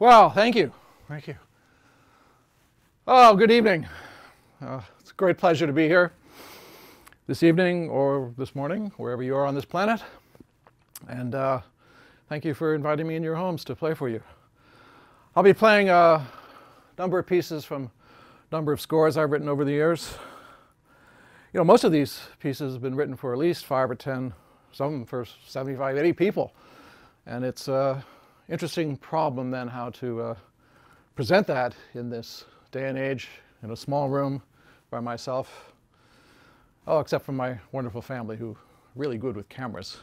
Well, thank you. Thank you. Oh, good evening. Uh, it's a great pleasure to be here this evening or this morning, wherever you are on this planet. And uh, thank you for inviting me in your homes to play for you. I'll be playing a number of pieces from a number of scores I've written over the years. You know, most of these pieces have been written for at least five or 10, some for 75, 80 people. And it's an interesting problem then how to uh, present that in this day and age in a small room by myself. Oh, except for my wonderful family who really good with cameras.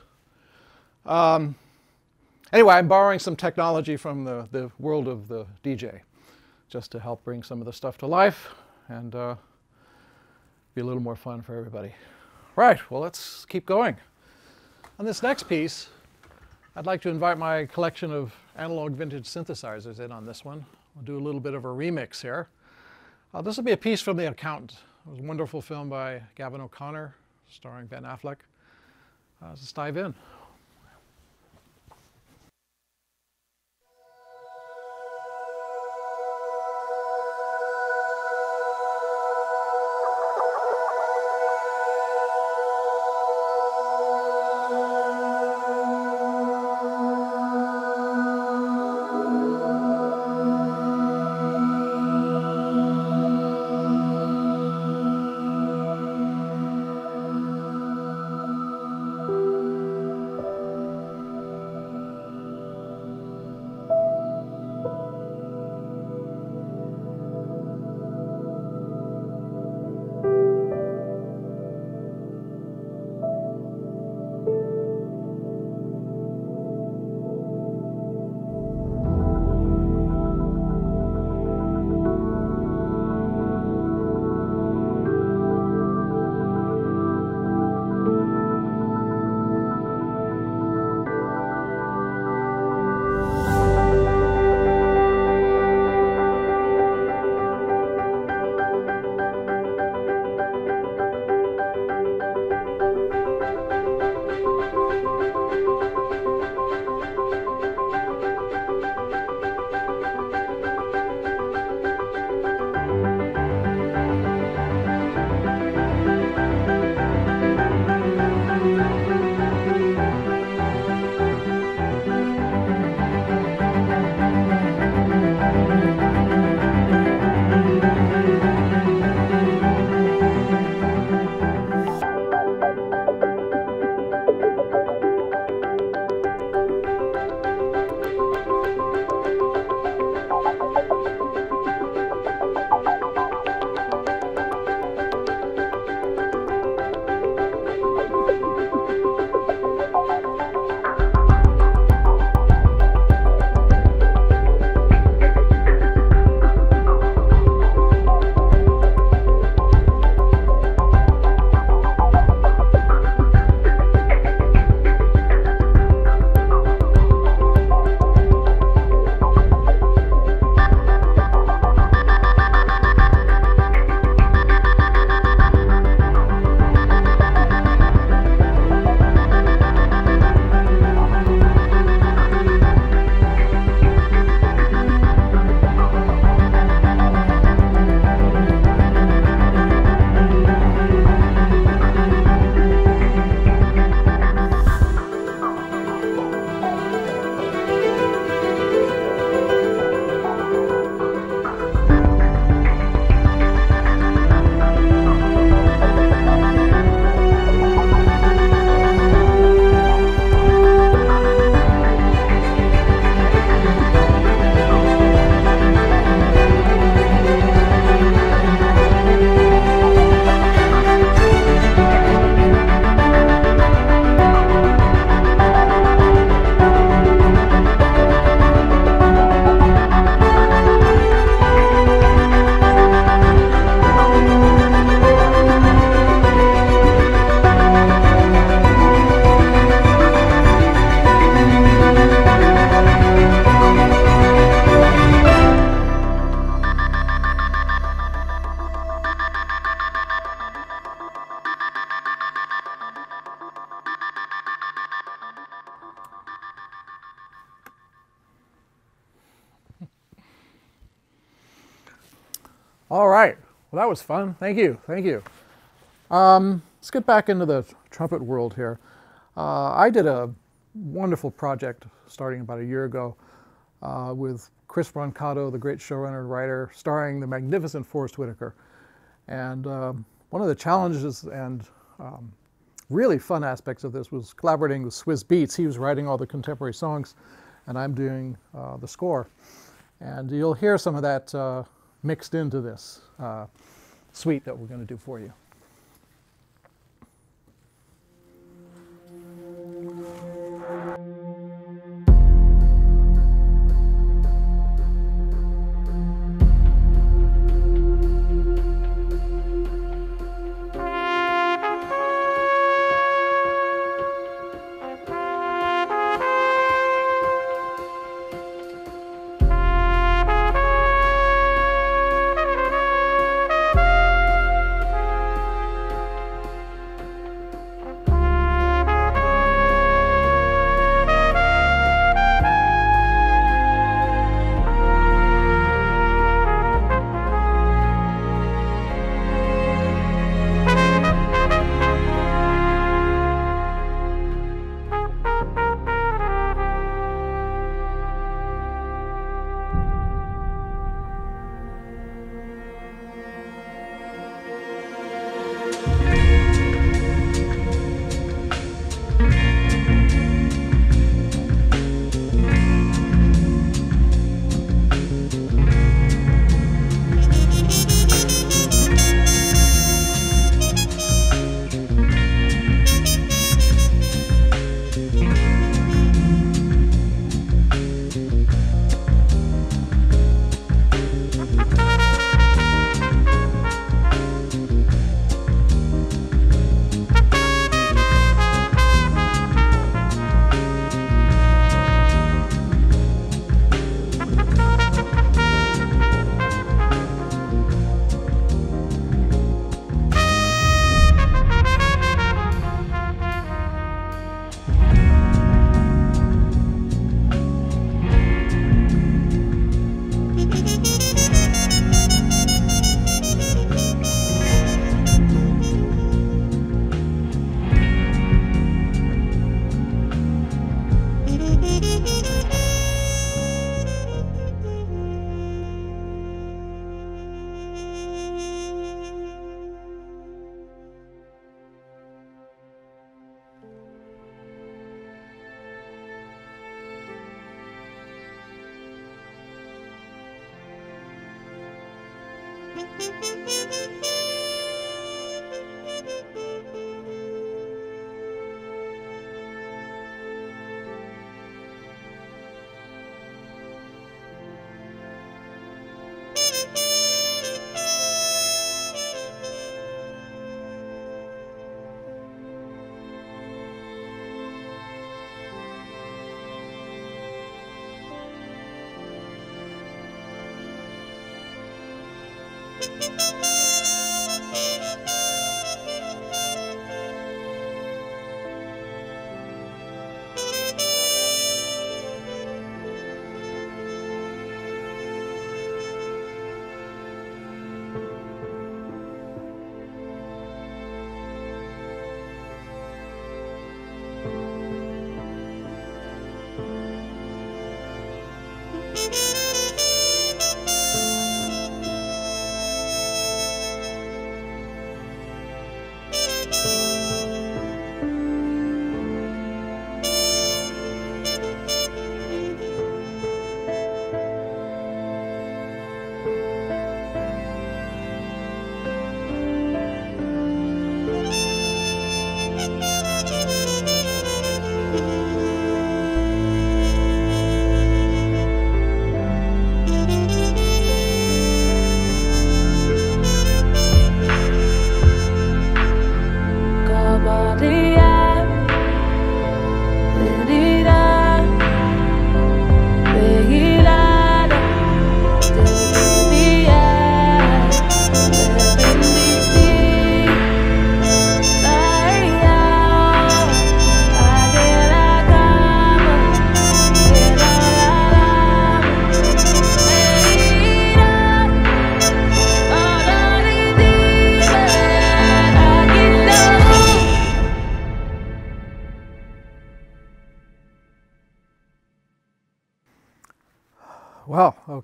Um, anyway, I'm borrowing some technology from the, the world of the DJ just to help bring some of the stuff to life and uh, be a little more fun for everybody. Right, well, let's keep going. On this next piece, I'd like to invite my collection of analog vintage synthesizers in on this one. We'll do a little bit of a remix here. Uh, this will be a piece from The Accountant. It was a wonderful film by Gavin O'Connor, starring Ben Affleck. Uh, let's dive in. Was fun. Thank you. Thank you. Um, let's get back into the trumpet world here. Uh, I did a wonderful project starting about a year ago uh, with Chris Brancato, the great showrunner and writer, starring the magnificent Forest Whitaker. And um, one of the challenges and um, really fun aspects of this was collaborating with Swizz Beatz. He was writing all the contemporary songs, and I'm doing uh, the score. And you'll hear some of that uh, mixed into this uh, suite that we're going to do for you.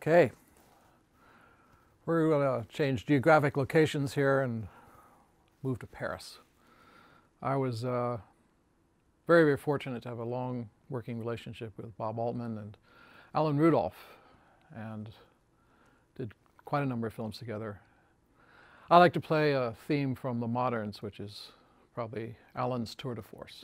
Okay. We're going to change geographic locations here and move to Paris. I was uh, very, very fortunate to have a long working relationship with Bob Altman and Alan Rudolph and did quite a number of films together. I like to play a theme from the moderns, which is probably Alan's tour de force.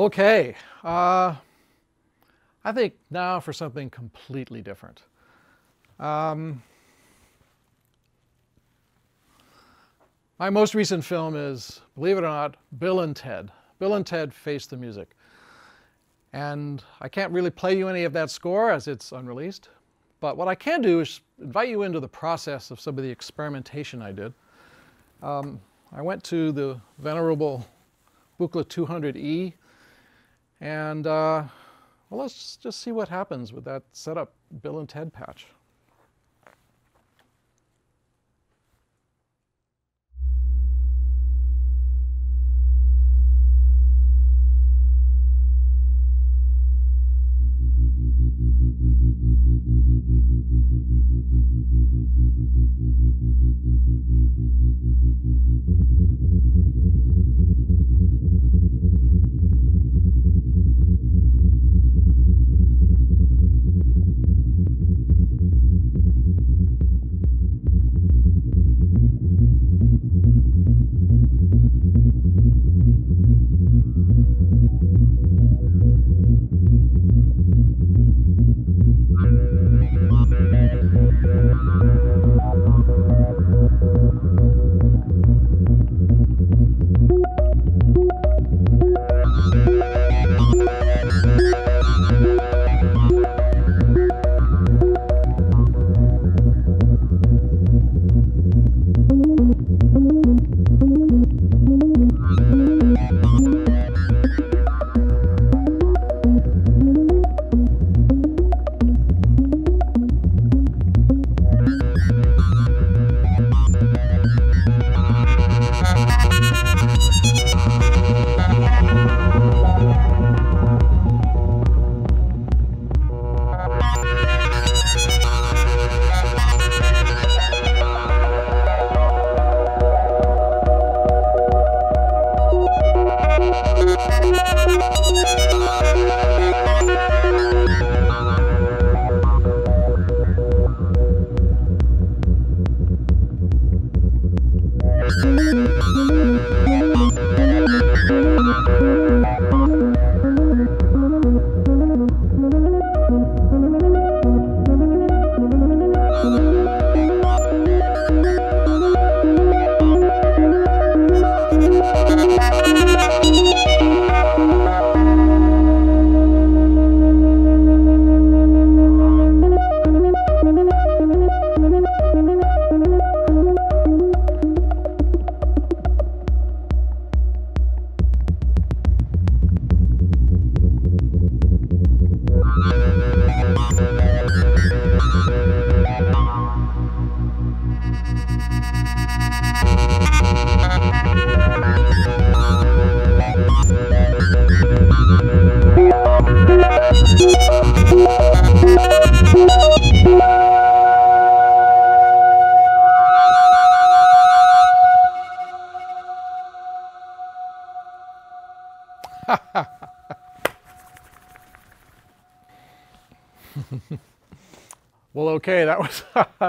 Okay, uh, I think now for something completely different. Um, my most recent film is, believe it or not, Bill and Ted. Bill and Ted Face the Music. And I can't really play you any of that score as it's unreleased. But what I can do is invite you into the process of some of the experimentation I did. Um, I went to the venerable Buchla 200E and uh, well, let's just see what happens with that setup Bill and Ted patch.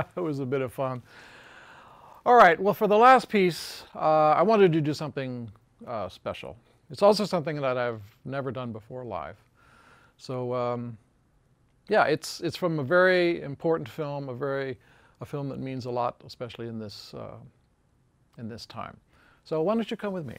it was a bit of fun. All right, well, for the last piece, uh, I wanted to do something uh, special. It's also something that I've never done before live. So, um, yeah, it's, it's from a very important film, a very a film that means a lot, especially in this, uh, in this time. So why don't you come with me?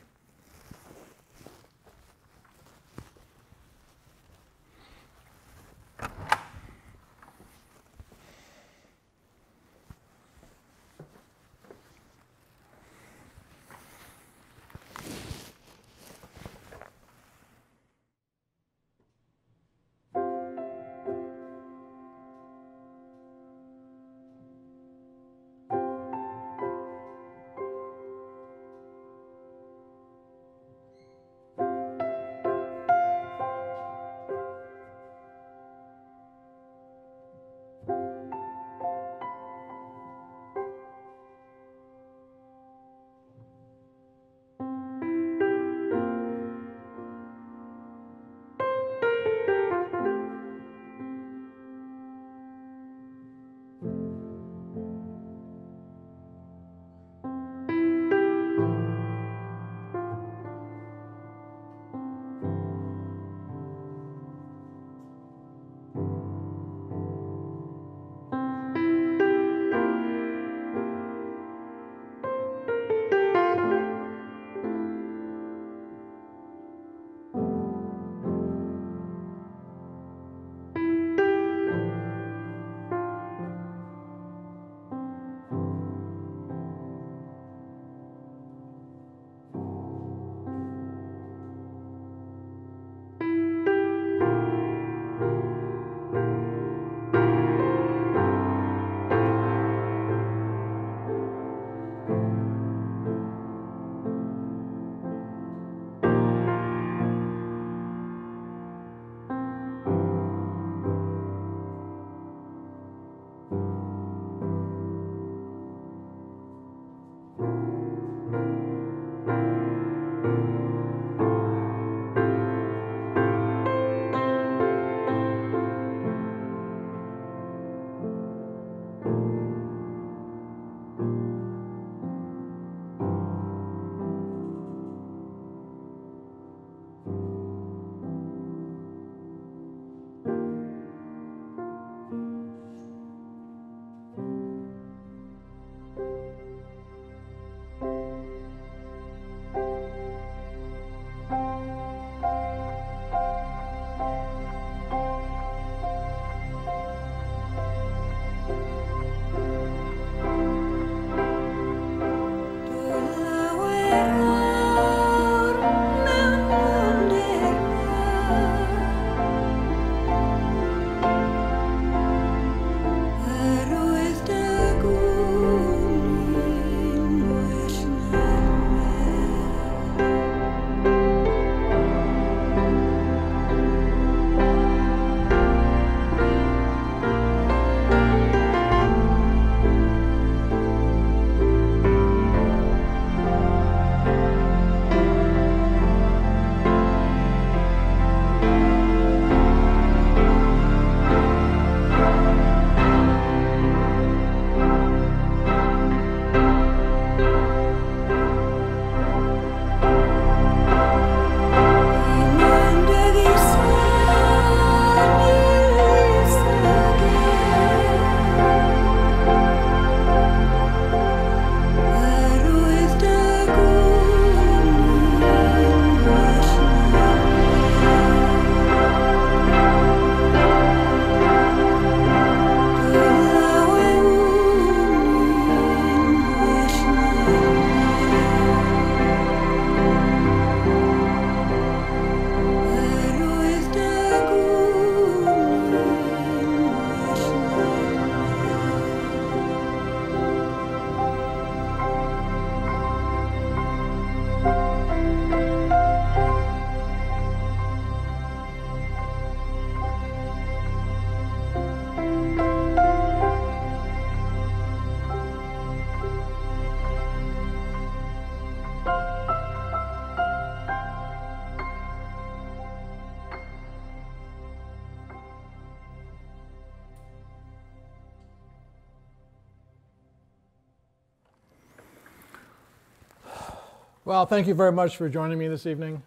Well, thank you very much for joining me this evening,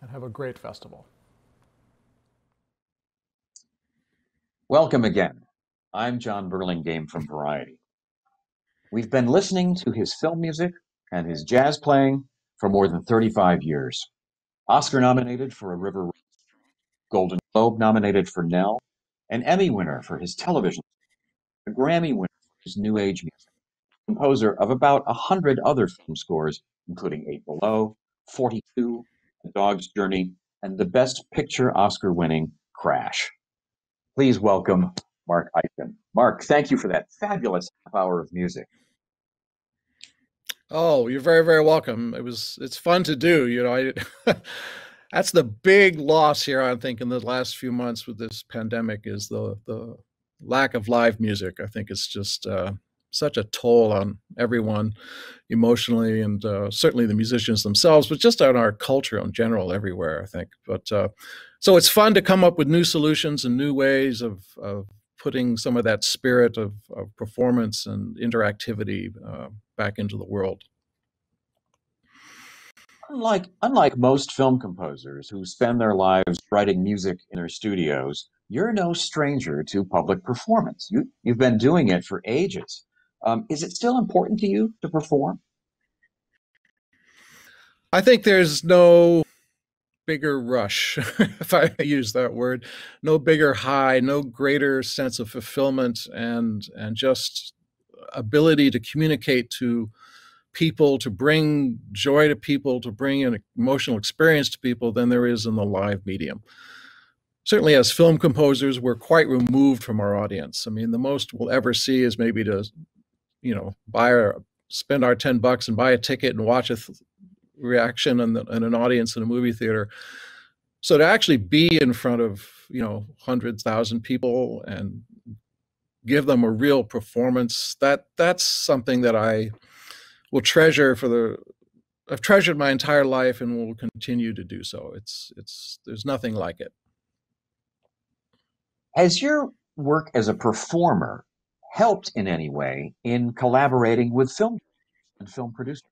and have a great festival. Welcome again. I'm Jon Burlingame from Variety. We've been listening to his film music and his jazz playing for more than 35 years. Oscar nominated for A River Golden Globe nominated for Nell, an Emmy winner for his television, a Grammy winner for his New Age music, composer of about a hundred other film scores, including Eight Below, 42, A Dog's Journey, and the Best Picture Oscar winning Crash. Please welcome Mark Isham. Mark, thank you for that fabulous half hour of music. Oh, you're very, very welcome. It was, it's fun to do. You know, I, that's the big loss here. I think in the last few months with this pandemic is the the lack of live music. I think it's just uh, such a toll on everyone emotionally and uh, certainly the musicians themselves, but just on our culture in general everywhere. I think, but uh, so it's fun to come up with new solutions and new ways of, of putting some of that spirit of, of performance and interactivity uh, back into the world. Unlike, unlike most film composers who spend their lives writing music in their studios, you're no stranger to public performance. You, you've been doing it for ages. Um, is it still important to you to perform? I think there's no bigger rush, if I use that word, no bigger high, no greater sense of fulfillment and and just ability to communicate to people, to bring joy to people, to bring an emotional experience to people than there is in the live medium. Certainly, as film composers, we're quite removed from our audience. I mean, the most we'll ever see is maybe to, you know, buy or spend our 10 bucks and buy a ticket and watch a th- reaction and an audience in a movie theater. So to actually be in front of, you know, hundreds, thousand people and give them a real performance, that that's something that I will treasure for the I've treasured my entire life and will continue to do so. It's it's there's nothing like it. Has your work as a performer helped in any way in collaborating with film and film producers?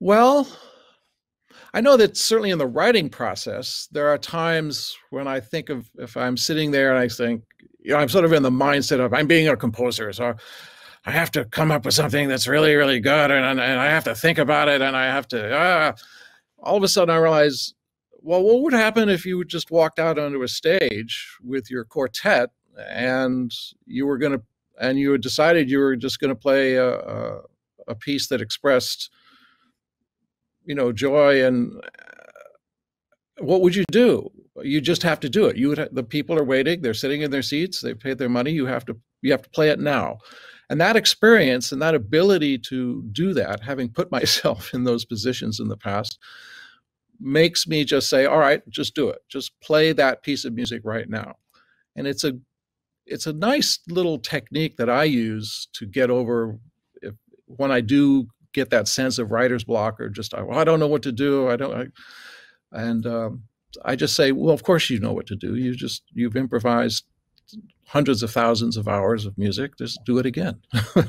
Well, I know that certainly in the writing process, there are times when I think of if I'm sitting there and I think, you know, I'm sort of in the mindset of I'm being a composer, so I have to come up with something that's really, really good, and, and I have to think about it, and I have to. Uh, all of a sudden, I realize, well, what would happen if you just walked out onto a stage with your quartet and you were going to, and you had decided you were just going to play a, a, a, piece that expressed, you know, joy and uh, what would you do? You just have to do it. You would. the people are waiting. They're sitting in their seats. They paid their money. You have to. You have to play it now and that experience and that ability to do that, having put myself in those positions in the past, makes me just say, all right, just do it. Just play that piece of music right now. And it's a it's a nice little technique that I use to get over if, when I do get that sense of writer's block or just well, I don't know what to do. I don't. I, and um, I just say, well, of course you know what to do. You just you've improvised hundreds of thousands of hours of music, just do it again.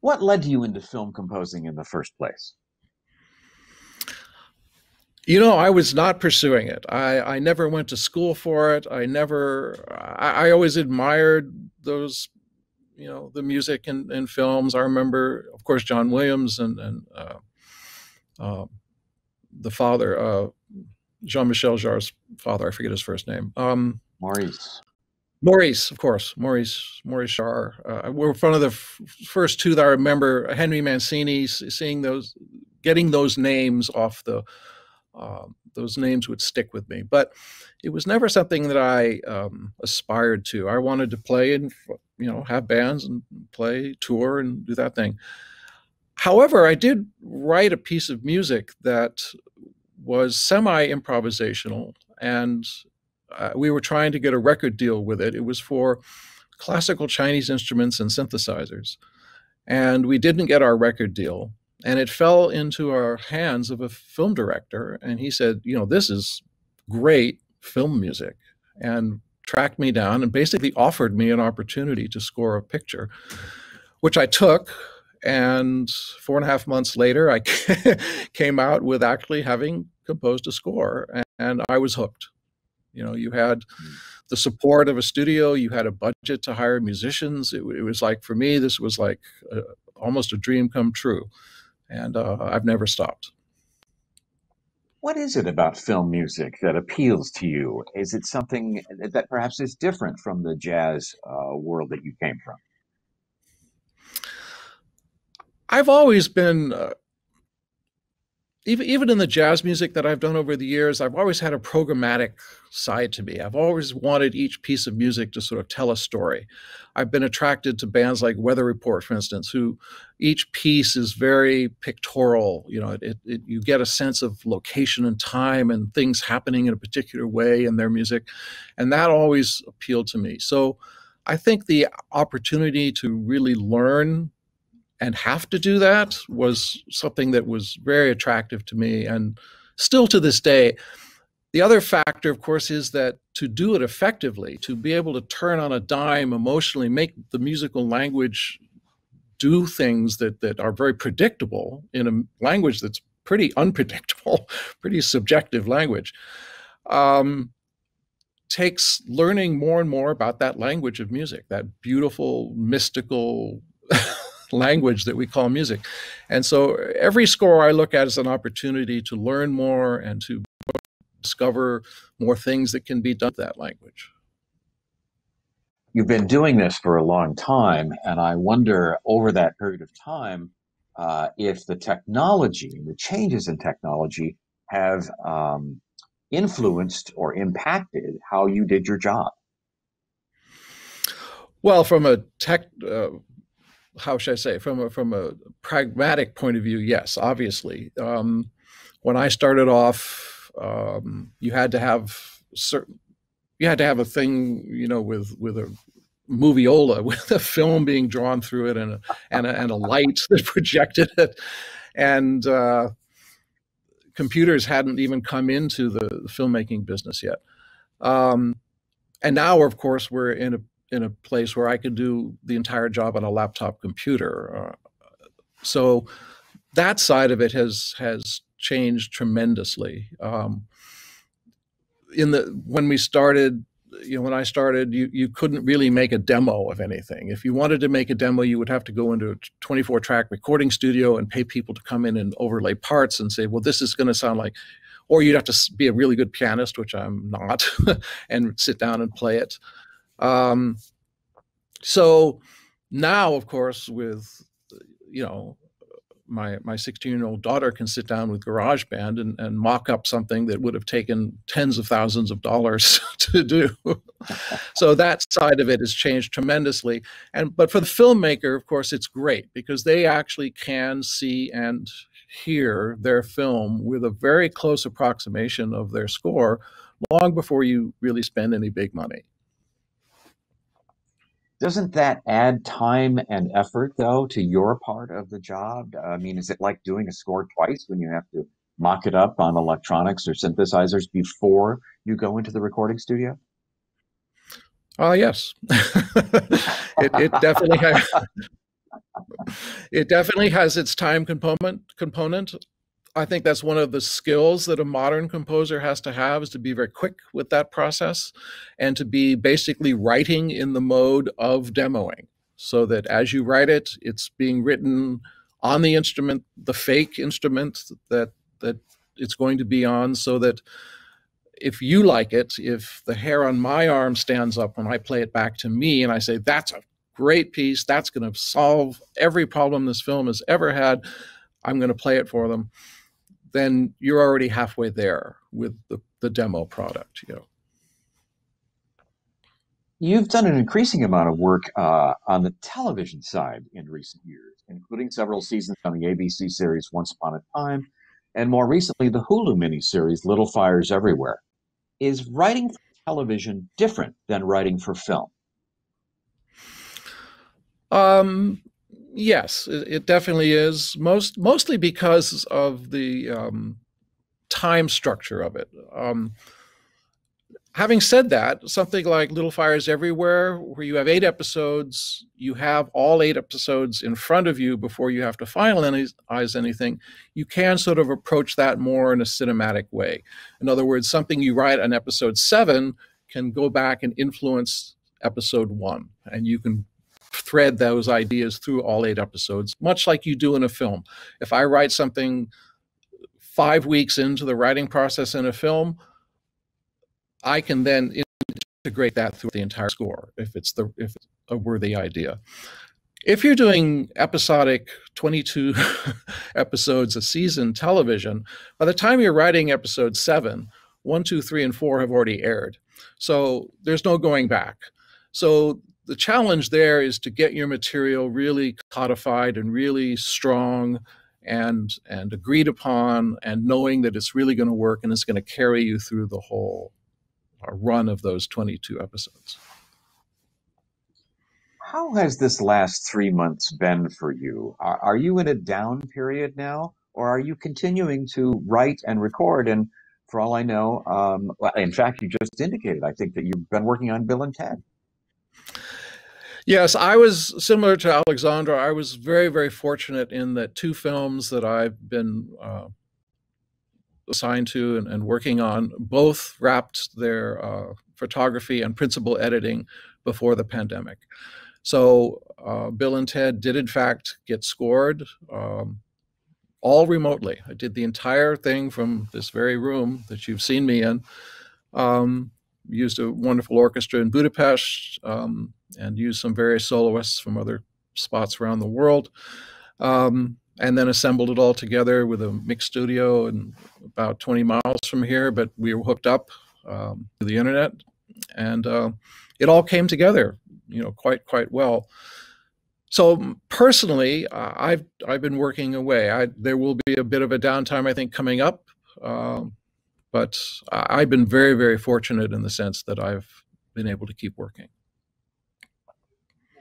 what led you into film composing in the first place? You know, I was not pursuing it. I, I never went to school for it. I never, I, I always admired those, you know, the music and, in films. I remember, of course, John Williams and, and uh, uh, the father, uh, Jean Michel Jarre's father. I forget his first name. Um, Maurice. Maurice, of course, Maurice Maurice Jarre. Uh, we're one of the f- first two that I remember. Henry Mancini, seeing those, getting those names off the, uh, those names would stick with me. But it was never something that I um, aspired to. I wanted to play and you know have bands and play, tour, and do that thing. However, I did write a piece of music that was semi improvisational, and uh, we were trying to get a record deal with it. It was for classical Chinese instruments and synthesizers. And we didn't get our record deal. And it fell into our hands of a film director. And he said, You know, this is great film music. And tracked me down and basically offered me an opportunity to score a picture which I took. And four and a half months later, I came out with actually having composed a score, and, I was hooked. You know, you had mm. the support of a studio, you had a budget to hire musicians. It, it was like, for me, this was like a, almost a dream come true. And uh, I've never stopped. What is it about film music that appeals to you? Is it something that perhaps is different from the jazz uh, world that you came from? I've always been uh, even even in the jazz music that I've done over the years, I've always had a programmatic side to me. I've always wanted each piece of music to sort of tell a story. I've been attracted to bands like Weather Report, for instance, who each piece is very pictorial. You know, it, it, you get a sense of location and time and things happening in a particular way in their music, and that always appealed to me. So, I think the opportunity to really learn and have to do that was something that was very attractive to me and still to this day. The other factor of course is that to do it effectively to be able to turn on a dime emotionally make the musical language do things that that are very predictable in a language that's pretty unpredictable pretty subjective language um, takes learning more and more about that language of music that beautiful mystical language that we call music. And so every score I look at is an opportunity to learn more and to discover more things that can be done with that language. You've been doing this for a long time, and I wonder over that period of time uh, if the technology, the changes in technology, have um, influenced or impacted how you did your job. Well, from a tech uh, how should I say, from a, from a pragmatic point of view, yes, obviously. Um, when I started off, um, you had to have certain, you had to have a thing, you know, with with a moviola, with a film being drawn through it and a, and a, and a light that projected it, and uh, computers hadn't even come into the, filmmaking business yet. Um, and now, of course, we're in a in a place where I could do the entire job on a laptop computer. Uh, so that side of it has has changed tremendously. Um, in the when we started, you know, when I started, you you couldn't really make a demo of anything. If you wanted to make a demo, you would have to go into a 24 track recording studio and pay people to come in and overlay parts and say, well, this is going to sound like. Or you'd have to be a really good pianist, which I'm not, and sit down and play it. Um, so now, of course, with you know my my 16 year old daughter can sit down with GarageBand and, and mock up something that would have taken tens of thousands of dollars to do. so that side of it has changed tremendously. And but for the filmmaker, of course, it's great because they actually can see and hear their film with a very close approximation of their score long before you really spend any big money. Doesn't that add time and effort, though, to your part of the job? I mean, is it like doing a score twice when you have to mock it up on electronics or synthesizers before you go into the recording studio? Oh, uh, yes. it, it definitely has. It definitely has its time component component. I think that's one of the skills that a modern composer has to have is to be very quick with that process and to be basically writing in the mode of demoing so that as you write it, it's being written on the instrument, the fake instrument that that it's going to be on so that if you like it, if the hair on my arm stands up when I play it back to me and I say, that's a great piece, that's going to solve every problem this film has ever had, I'm going to play it for them then you're already halfway there with the, the demo product. You know. You've done an increasing amount of work uh, on the television side in recent years, including several seasons on the ABC series Once Upon a Time, and more recently the Hulu miniseries Little Fires Everywhere. Is writing for television different than writing for film? Um, yes, it, it, definitely is. Most mostly because of the um, time structure of it. Um, having said that, something like Little Fires Everywhere, where you have eight episodes, you have all eight episodes in front of you before you have to finalize anything, you can sort of approach that more in a cinematic way. In other words, something you write on episode seven can go back and influence episode one, and you can thread those ideas through all eight episodes, much like you do in a film. If I write something five weeks into the writing process in a film, I can then integrate that through the entire score if it's the if it's a worthy idea. If you're doing episodic 22 episodes a season television, by the time you're writing episode seven, one, two, three, and four have already aired. So there's no going back. So the challenge there is to get your material really codified and really strong and and agreed upon and knowing that it's really going to work and it's going to carry you through the whole run of those 22 episodes. How has this last three months been for you? Are, are, you in a down period now, or are you continuing to write and record? And for all I know, um, in fact, you just indicated, I think, that you've been working on Bill and Ted. Yes, I was similar to Alexandra. I was very, very fortunate in that two films that I've been uh, assigned to and, and working on both wrapped their uh, photography and principal editing before the pandemic. So uh, Bill and Ted did in fact get scored um, all remotely. I did the entire thing from this very room that you've seen me in. Um, used a wonderful orchestra in Budapest um, and used some various soloists from other spots around the world. Um, and then assembled it all together with a mix studio and about 20 miles from here, but we were hooked up um, to the internet, and uh, it all came together, you know, quite quite well. So personally, uh, I've I've been working away. I, there will be a bit of a downtime, I think, coming up, uh, but I've been very very fortunate in the sense that I've been able to keep working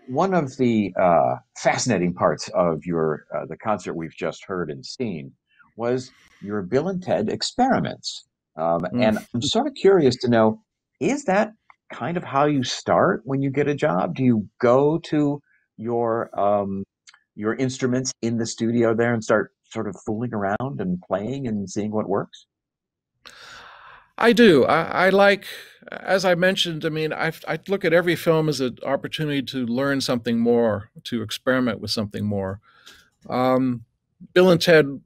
one of the uh, fascinating parts of your uh, the concert we've just heard and seen was your Bill and Ted experiments, um, mm. and I'm sort of curious to know: is that kind of how you start when you get a job? Do you go to your um, your instruments in the studio there and start sort of fooling around and playing and seeing what works? I do. I, I, like, as I mentioned, I mean, I, I look at every film as an opportunity to learn something more, to experiment with something more. Um, Bill and Ted,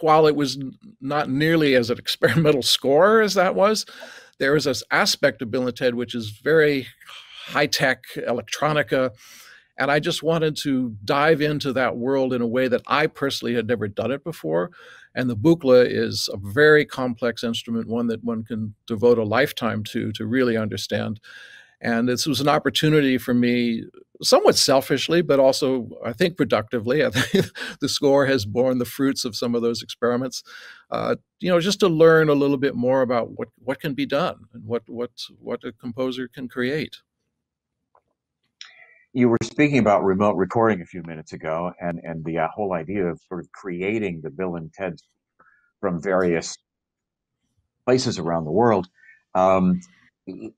while it was not nearly as an experimental score as that was, there is this aspect of Bill and Ted which is very high tech electronica. And I just wanted to dive into that world in a way that I personally had never done it before. And the Buchla is a very complex instrument, one that one can devote a lifetime to to really understand. And this was an opportunity for me, somewhat selfishly, but also I think productively. I think the score has borne the fruits of some of those experiments. Uh, you know, just to learn a little bit more about what what can be done and what what what a composer can create. You were speaking about remote recording a few minutes ago, and and the uh, whole idea of sort of creating the Bill and Ted from various places around the world. Um,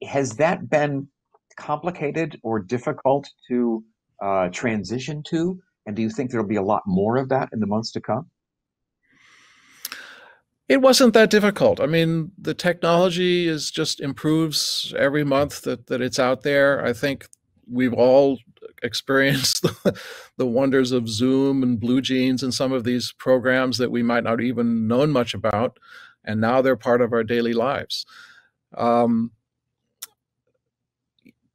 has that been complicated or difficult to uh, transition to? And do you think there'll be a lot more of that in the months to come? It wasn't that difficult. I mean, the technology is just improves every month that, that it's out there. I think we've all experienced the, the, wonders of Zoom and Blue Jeans and some of these programs that we might not even known much about, and now they're part of our daily lives. Um,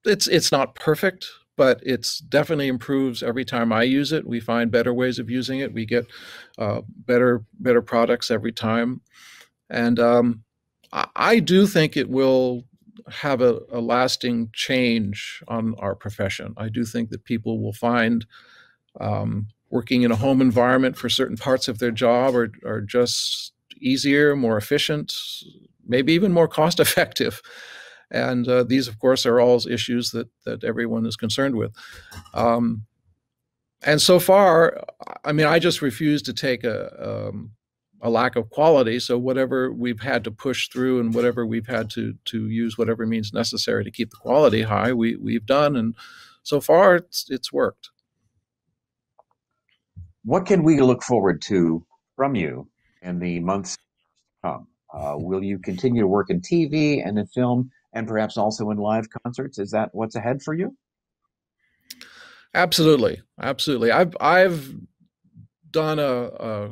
it's it's not perfect, but it's definitely improves every time I use it. We find better ways of using it. We get uh, better better products every time, and um, I, I do think it will have a, a, lasting change on our profession. I do think that people will find um, working in a home environment for certain parts of their job are, are just easier, more efficient, maybe even more cost effective. And uh, these, of course, are all issues that, that everyone is concerned with. Um, and so far, I mean, I just refuse to take a, um, a lack of quality. So whatever we've had to push through and whatever we've had to to use whatever means necessary to keep the quality high, we we've done, and so far it's it's worked. What can we look forward to from you in the months to come? Uh, will you continue to work in TV and in film, and perhaps also in live concerts? Is that what's ahead for you? Absolutely, absolutely. I've I've done a, a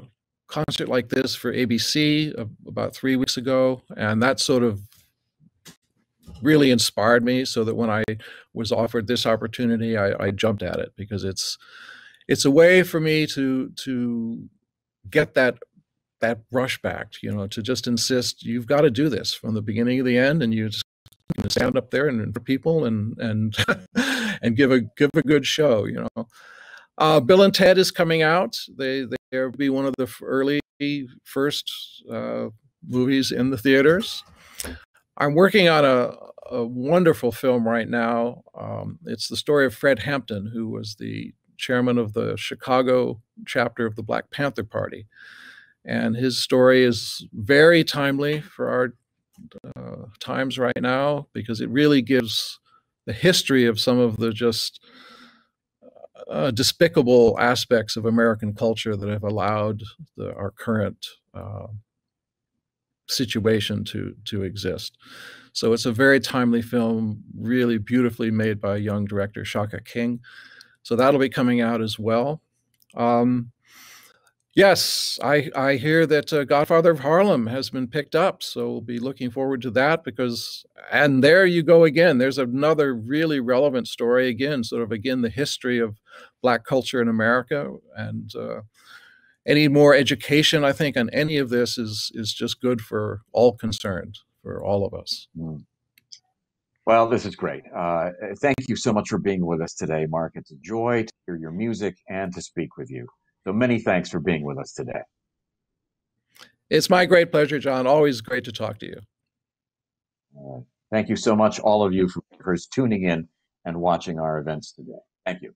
concert like this for ABC about three weeks ago, and that sort of really inspired me. So that when I was offered this opportunity, I, I jumped at it because it's it's a way for me to to get that that rush back, you know, to just insist you've got to do this from the beginning to the end, and you just stand up there and for people and and and give a give a good show, you know. Uh, Bill and Ted is coming out. They they'll be one of the early first uh, movies in the theaters. I'm working on a, a wonderful film right now. Um, it's the story of Fred Hampton, who was the chairman of the Chicago chapter of the Black Panther Party. And his story is very timely for our uh, times right now because it really gives the history of some of the just uh, despicable aspects of American culture that have allowed the, our current uh, situation to to exist. So it's a very timely film, really beautifully made by a young director, Shaka King. So that'll be coming out as well. Um, Yes, I I hear that uh, Godfather of Harlem has been picked up, so we'll be looking forward to that because and there you go again. There's another really relevant story again, sort of again the history of black culture in America and uh, any more education I think on any of this is is just good for all concerned, for all of us. Mm. Well, this is great. Uh, thank you so much for being with us today, Mark. It's a joy to hear your music and to speak with you. So many thanks for being with us today. It's my great pleasure, John. Always great to talk to you. Thank you so much, all of you, for, for tuning in and watching our events today. Thank you.